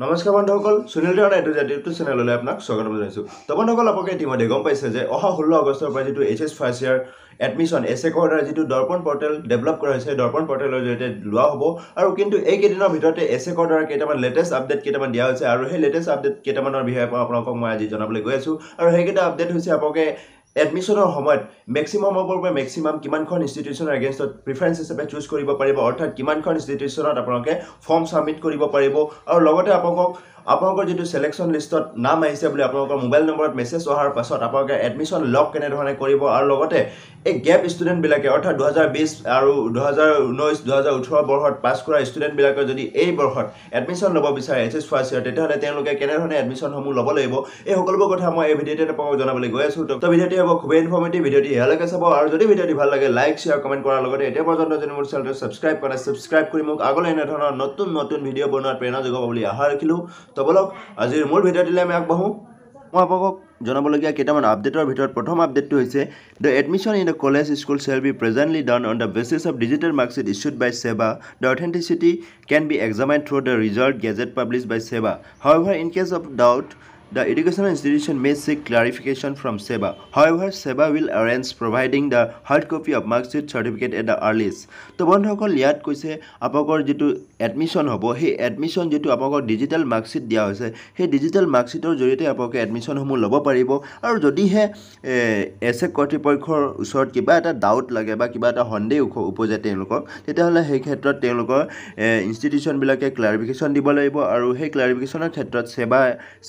নমস্কাৰ বন্ধুসকল সুনীল দেৱানা এইটো জাতি ইউটিউব চেনেললৈ আপোনাক স্বাগতম জনাইছোঁ। তো বন্ধুসকল আপোনালোকে ইতিমধ্যে গম পাইছে যে অহা ষোল্ল আগষ্টৰ পৰা যিটো H S first year admission S একৰ দ্বাৰা যিটো দৰ্পণ পৰ্টেল ডেভেলপ কৰা হৈছে দৰ্পণ পৰ্টেলৰ জৰিয়তে লোৱা হ'ব। আৰু কিন্তু এইকেইদিনৰ ভিতৰতে এছ একৰ দ্বাৰা কেইটামান লেটেষ্ট আপডেট কেইটামান দিয়া হৈছে। আৰু সেই লেটেষ্ট আপডেট কেইটামানৰ বিষয়ে আপোনালোকক মই আজি জনাবলৈ গৈ আছোঁ। আৰু সেইকেইটা আপডেট হৈছে আপোনালোকে এডমিশ্যনৰ সময়ত মেক্সিমামৰ পৰা মেক্সিমাম কিমানখন ইনষ্টিটিউশ্যনৰ এগেইনষ্টত প্ৰিফাৰেঞ্চ হিচাপে চুজ কৰিব পাৰিব অৰ্থাৎ কিমানখন ইনষ্টিটিউশ্যনত আপোনালোকে ফৰ্ম ছাবমিট কৰিব পাৰিব। আৰু লগতে আপোনালোকক আপোনালোকৰ যিটো ছিলেকশ্যন লিষ্টত নাম আহিছে বুলি আপোনালোকৰ মোবাইল নম্বৰত মেছেজ অহাৰ পাছত আপোনালোকে এডমিশ্যন লক কেনেধৰণে কৰিব আৰু লগতে এই গেপ ষ্টুডেণ্টবিলাকে অৰ্থাৎ দুহেজাৰ বিছ আৰু দুহেজাৰ ঊনৈছ দুহেজাৰ ওঠৰ বৰ্ষত পাছ কৰা ষ্টুডেণ্টবিলাকে যদি এই বৰ্ষত এডমিশ্যন ল'ব বিচাৰে এইচ এছ ফাৰ্ষ্ট ইয়াৰ তেতিয়াহ'লে তেওঁলোকে কেনেধৰণে এডমিশ্যনসমূহ ল'ব লাগিব? এই সকলোবোৰ কথা মই এই ভিডিঅ'তে আপোনালোকক জনাবলৈ গৈ আছোঁ। তো ভিডিঅ'টি হ'ব খুবেই ইনফৰ্মেটিভ ভিডিঅ'টি ইয়ালৈকে চাব আৰু যদি ভিডিঅ'টি ভাল লাগে লাইক শ্বেয়াৰ কমেণ্ট কৰাৰ লগতে এতিয়া পৰ্যন্ত যদি মোৰ চেনেলটো ছাবস্ক্ৰাইব কৰা ছাবস্ক্ৰাইব কৰি মোক আগলৈ এনেধৰণৰ নতুন নতুন ভিডিঅ' বনোৱাত প্ৰেৰণা যোগাব বুলি আশা ৰাখিলোঁ। তো বলক আজিৰ মূল ভিডিঅ'টিলৈ আমি আগবাঢ়োঁ। মই আপোনালোকক জনাবলগীয়া কেইটামান আপডেটৰ ভিতৰত প্ৰথম আপডেটটো হৈছে the admission in the college school shall be presently done on the basis of digital marksheet issued by SEBA the authenticity can be examined through the result gazette published by SEBA however in case of doubt The educational institution may seek clarification from SEBA. However, SEBA will arrange providing the hard copy of marksheet certificate at the earliest. তো বন্ধুসকল ইয়াত কৈছে আপোনালোকৰ যিটো admission হ'ব সেই admission যিটো আপোনালোকক ডিজিটেল মাৰ্কশ্বিট দিয়া হৈছে সেই ডিজিটেল মাৰ্কশ্বিটৰ জৰিয়তে আপোনালোকে এডমিশ্যনসমূহ ল'ব পাৰিব আৰু যদিহে এছ এ কৰ্তৃপক্ষৰ ওচৰত কিবা এটা ডাউট লাগে বা কিবা এটা সন্দেহ উপজে তেওঁলোকক তেতিয়াহ'লে সেই ক্ষেত্ৰত তেওঁলোকৰ ইনষ্টিটিউশ্যনবিলাকে ক্লাৰিফিকেশ্যন দিব লাগিব আৰু সেই ক্লাৰিফিকেশ্যনৰ ক্ষেত্ৰত সেৱা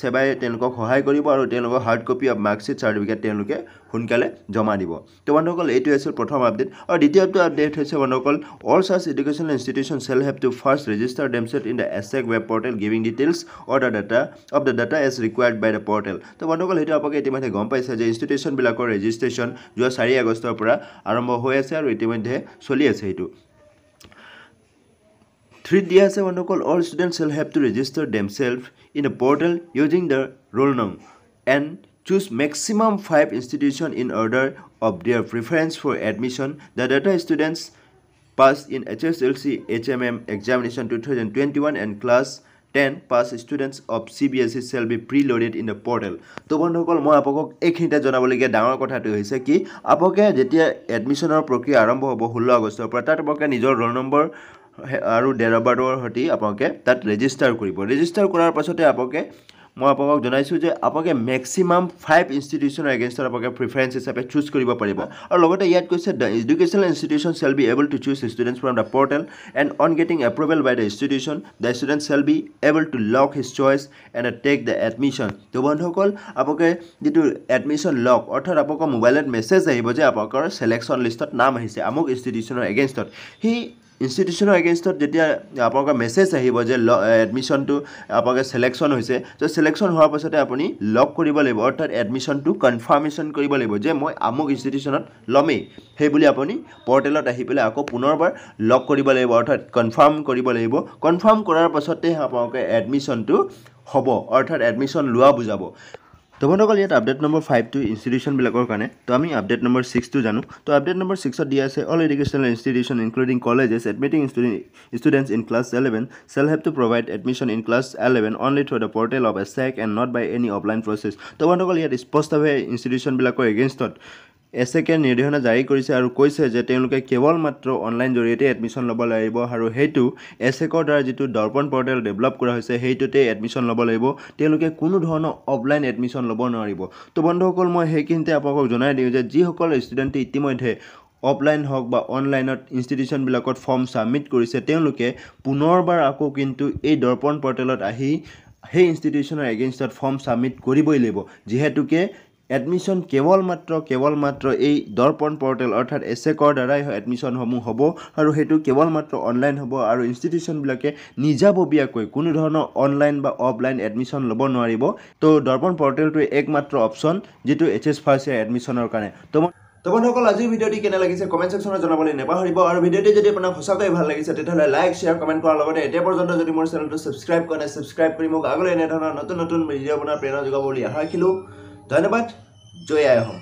সেৱাই তেওঁলোকক সহায় কৰিব আৰু তেওঁলোকৰ hard copy of marksheet certificate তেওঁলোকে সোনকালে জমা দিব। তো বন্ধুসকল এইটোৱে আছিল প্ৰথম আপডেট আৰু দ্বিতীয়টো আপডেট হৈছে বন্ধুসকল all search educational institution shall have to first register themselves in the ASEC web portal giving details or the data of the data as required by the portal তো বন্ধুসকল সেইটো আপোনালোকে ইতিমধ্যে গম পাইছে যে ইনষ্টিটিউশ্যনবিলাকৰ ৰেজিষ্ট্ৰেশ্যন যোৱা চাৰি আগষ্টৰ পৰা আৰম্ভ হৈ আছে আৰু ইতিমধ্যে চলি আছে সেইটো। থ্ৰী ডি আছে বন্ধুসকল all student shall have to register themselves in a portal using the roll নং and choose maximum five institution in order of their preference for admission the data students pass in H S L C H M M examination two thousand twenty one and class ten pass students of C B S C shall be pre loaded in the portal ত' বন্ধুসকল মই আপোনালোকক এইখিনিতে জনাবলগীয়া ডাঙৰ কথাটো হৈছে কি আপোনালোকে যেতিয়া এডমিশ্যনৰ প্ৰক্ৰিয়া আৰম্ভ হ'ব ষোল্ল আগষ্টৰ পৰা তাত আপোনালোকে নিজৰ ৰোল নম্বৰ আৰু ডেট অফ বাৰ্থৰ সৈতে আপোনালোকে তাত ৰেজিষ্টাৰ কৰিব। ৰেজিষ্টাৰ কৰাৰ পাছতে আপোনালোকে মই আপোনালোকক জনাইছোঁ যে আপোনালোকে মেক্সিমাম ফাইভ ইনষ্টিটিউশ্যনৰ এগেইনষ্টত আপোনালোকে প্ৰিফাৰেঞ্চ হিচাপে চুজ কৰিব পাৰিব। আৰু লগতে ইয়াত কৈছে the educational institution shall be able to choose students from the portal and on getting approval by the institution the student shall be able to lock his choice and take the admission তো বন্ধুসকল আপোনালোকে যিটো admission লক অৰ্থাৎ আপোনালোকৰ মোবাইলত message আহিব যে আপোনালোকৰ ছিলেকশ্যন লিষ্টত নাম আহিছে আমুক ইনষ্টিটিউশ্যনৰ এগেইনষ্টত সেই ইনষ্টিটিউশ্যনৰ এগেইনষ্টত যেতিয়া আপোনালোকৰ মেছেজ আহিব যে ল এডমিশ্যনটো আপোনালোকে ছিলেকশ্যন হৈছে তো ছিলেকশ্যন হোৱাৰ পাছতে আপুনি লক কৰিব লাগিব অৰ্থাৎ এডমিশ্যনটো কনফাৰ্মেশ্যন কৰিব লাগিব যে মই আমুক ইনষ্টিটিউশ্যনত ল'মেই। সেই বুলি আপুনি পৰ্টেলত আহি পেলাই আকৌ পুনৰবাৰ লক কৰিব লাগিব অৰ্থাৎ কনফাৰ্ম কৰিব লাগিব। কনফাৰ্ম কৰাৰ পাছতেহে আপোনালোকে এডমিশ্যনটো হ'ব অৰ্থাৎ এডমিশ্যন লোৱা বুজাব। তো বন্ধুসকল ইয়াত আপডেট নম্বৰ ফাইভটো ইনষ্টিটিউশ্যনবিলাকৰ কাৰণে। তো আমি আপডেট নম্বৰ ছিক্সটো জানো। তো আপডেট নম্বৰ ছিক্সত দিয়া আছে all educational institution including colleges admitting students in class eleven shall have to provide admission in class eleven only through the portal of ASEC and not by any offline process তো বন্ধুসকল ইয়াত স্পষ্টভাৱে ইনষ্টিটিউশ্যনবিলাকৰ এগেইনষ্টত এছেকে নিৰ্দেশনা জাৰি কৰিছে আৰু কৈছে যে তেওঁলোকে কেৱল মাত্ৰ অনলাইন জৰিয়তে এডমিশ্যন ল'ব লাগিব আৰু সেইটো এছেকৰ দ্বাৰা যিটো দৰ্পণ পৰ্টেল ডেভেলপ কৰা হৈছে সেইটোতে এডমিশ্যন ল'ব লাগিব। তেওঁলোকে কোনো ধৰণৰ অফলাইন এডমিশ্যন ল'ব নোৱাৰিব। তো বন্ধুসকল মই সেইখিনিতে আপোনালোকক জনাই দিওঁ যে যিসকল ষ্টুডেণ্টে ইতিমধ্যে অফলাইন হওক বা অনলাইনত ইনষ্টিটিউশ্যনবিলাকত ফৰ্ম ছাবমিট কৰিছে তেওঁলোকে পুনৰবাৰ আকৌ কিন্তু এই দৰ্পণ পৰ্টেলত আহি সেই ইনষ্টিটিউশ্যনৰ এগেইনষ্টত ফৰ্ম ছাবমিট কৰিবই লাগিব। যিহেতুকে এডমিশ্যন কেৱল মাত্ৰ কেৱল মাত্ৰ এই দৰ্পণ পৰ্টেল অৰ্থাৎ এছেকৰ দ্বাৰাই এডমিশ্যনসমূহ হ'ব আৰু সেইটো কেৱল মাত্ৰ অনলাইন হ'ব আৰু ইনষ্টিটিউশ্যনবিলাকে নিজাববীয়াকৈ কোনো ধৰণৰ অনলাইন বা অফলাইন এডমিশ্যন ল'ব নোৱাৰিব। তো দৰ্পণ পৰ্টেলটোৱে একমাত্ৰ অপশ্যন যিটো এইচ এছ ফাৰ্ষ্ট ইয়াৰ এডমিশ্যনৰ কাৰণে। তো তো বন্ধুসকল আজিৰ ভিডিঅ'টি কেনে লাগিছে কমেণ্ট ছেকশ্যনত জনাবলৈ নাপাহৰিব আৰু ভিডিঅ'টি যদি আপোনাক সঁচাকৈ ভাল লাগিছে তেতিয়াহ'লে লাইক শ্বেয়াৰ কমেণ্ট কৰাৰ লগতে এতিয়া পৰ্যন্ত যদি মোৰ চেনেলটো ছাবস্ক্ৰাইব কৰা নাই ছাবস্ক্ৰাইব কৰি মোক আগলৈ এনেধৰণৰ নতুন নতুন ভিডিঅ' বনোৱাৰ প্ৰেৰণা যোগাব বুলি আশা ৰাখিলোঁ। ধন্যবাদ জয় আই অসম